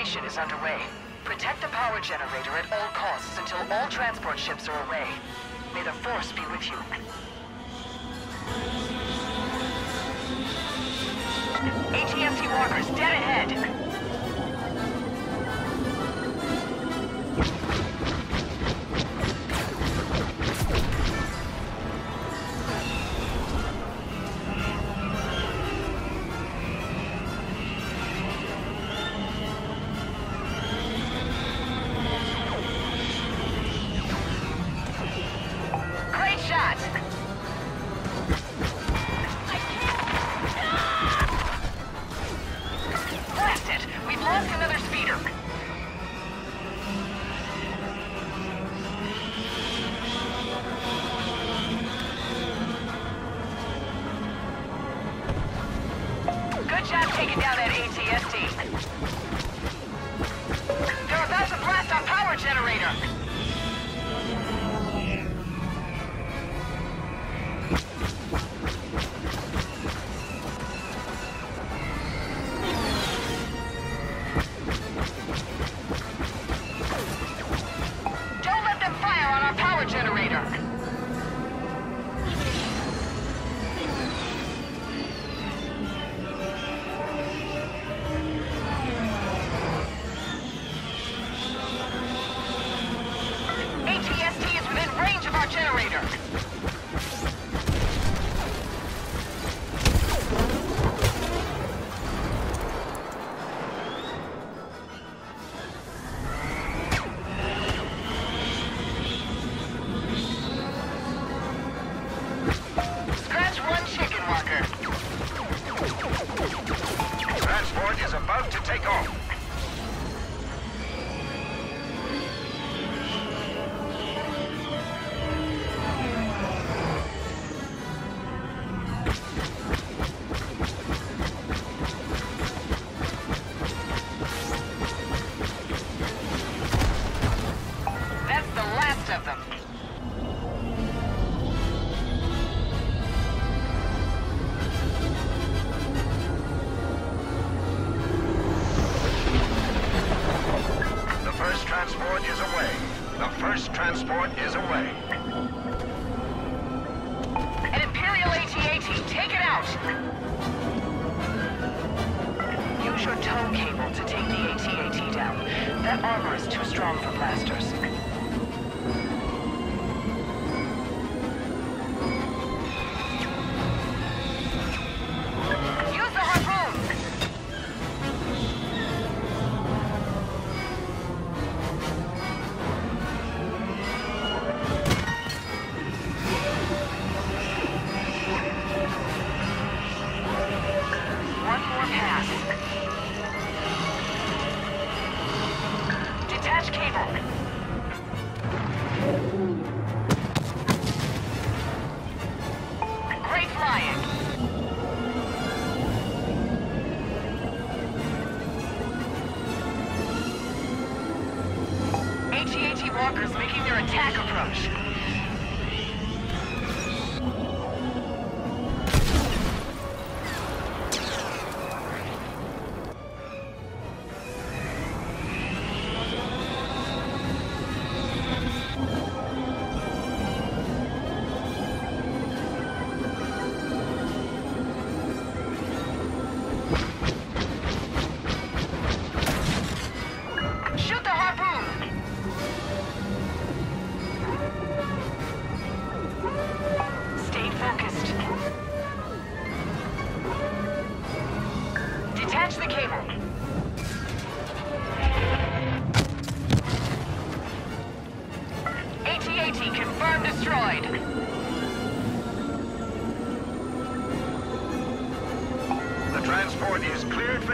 Evacuation is underway. Protect the power generator at all costs until all transport ships are away. May the Force be with you. ATST walkers dead ahead. Is about to take off. Transport is away. An Imperial AT-AT, take it out! Use your tow cable to take the AT-AT down. That armor is too strong for blasters. Great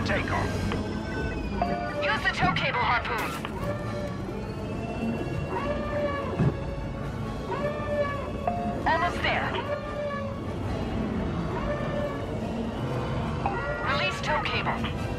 takeoff. Use the tow cable harpoon. Almost there. Release tow cable.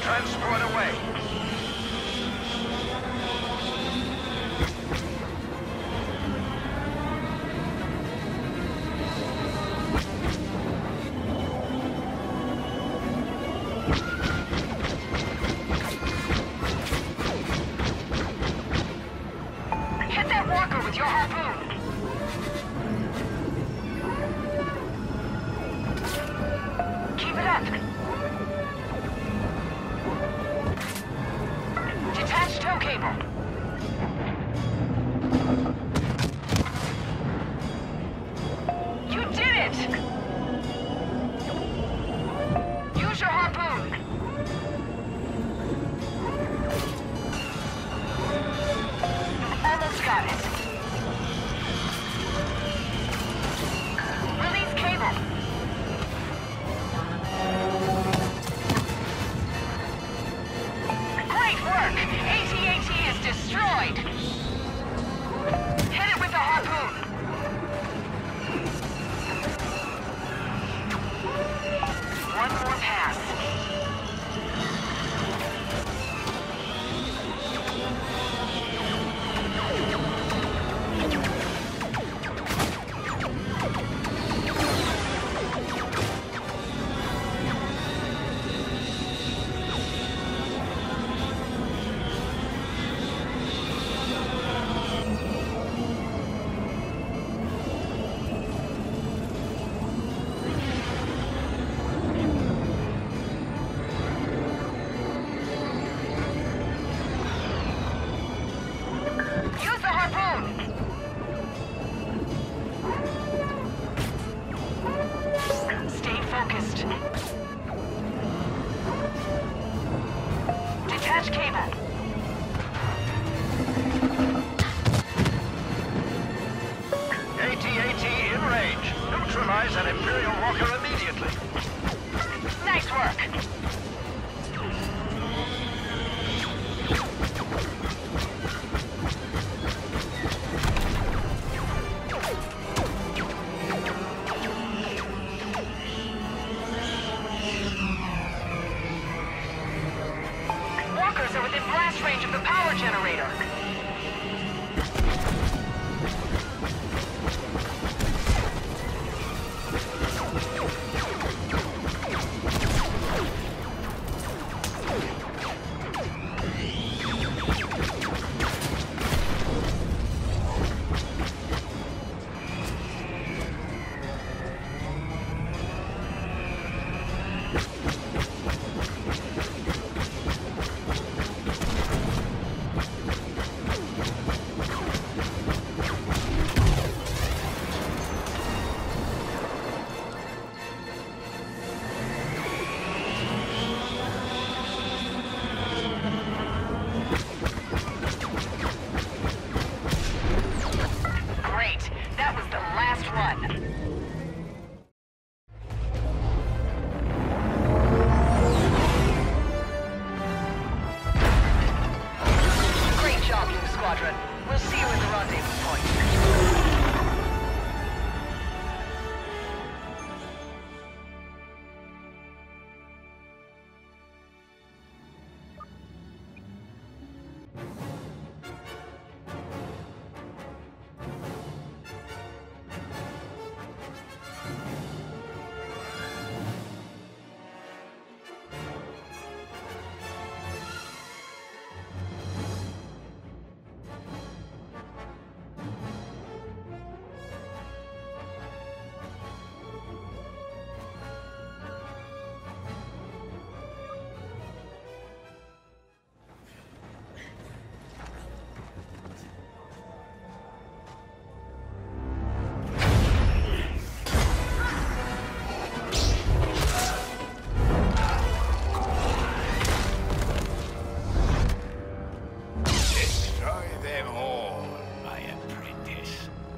Transport away. table.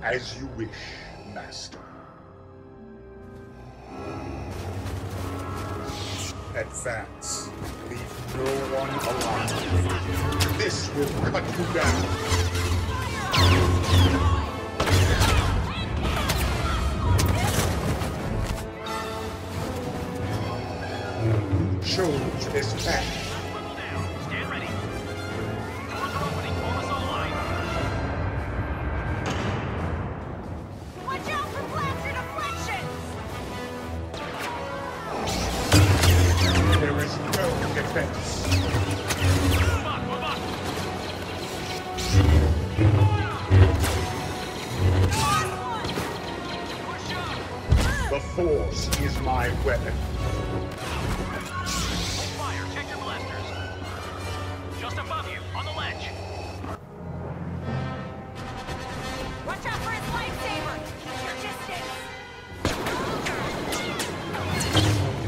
As you wish, Master. Advance. Leave no one alive. This will cut you down. Show this path. My weapon. Fire, check your blasters. Just above you, on the ledge. Watch out for his lightsaber! Keep your distance!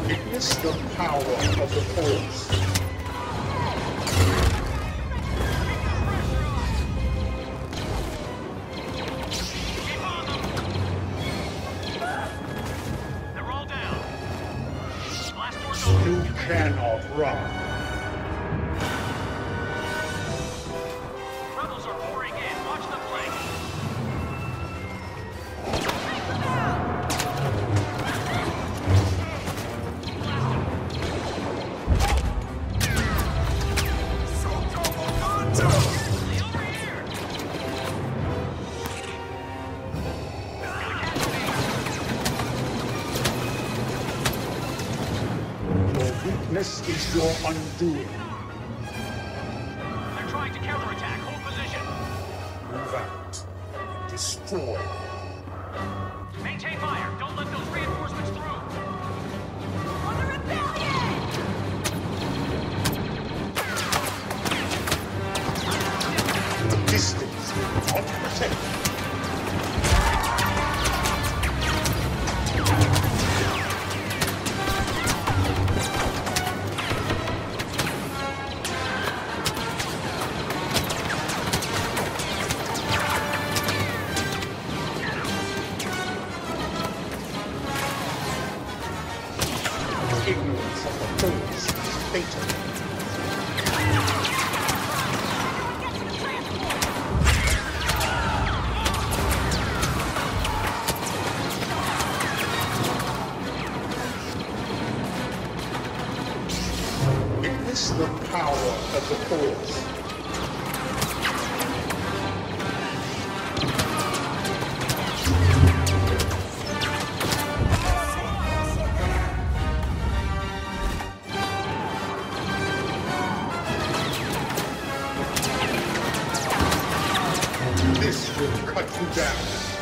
Witness the power of the force. Cannot run. Weakness is your undoing. They're trying to counterattack. Hold position. Move out. and Destroy. Maintain fire. Don't let those reinforcements through. On the rebellion! The distance will will cut you down.